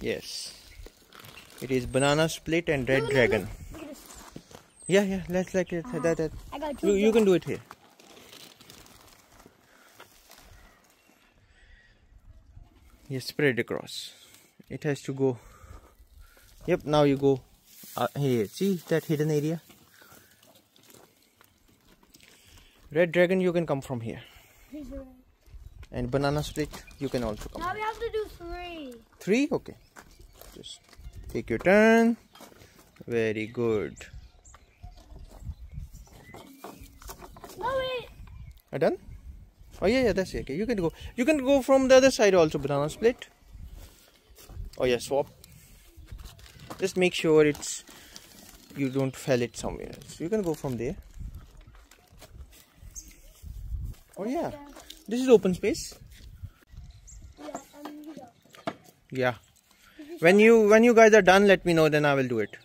Yes. It is banana split and red look, dragon. At this. Yeah, yeah. Let's like it. Ah, that, that. I got. You, you can do it here. Yes, spread across. It has to go. Yep. Now you go uh, here. See that hidden area? Red dragon, you can come from here. Here's the red. And banana split, you can also come. Now we have to do three. Three? Okay. Just take your turn. Very good. No, wait. Are done? Oh yeah, yeah, that's it. Okay, you can go. You can go from the other side also. Banana split. Oh yeah, swap. Just make sure it's you don't fell it somewhere else. You can go from there. Oh yeah, this is open space. Yeah. When you when you guys are done, let me know. Then I will do it.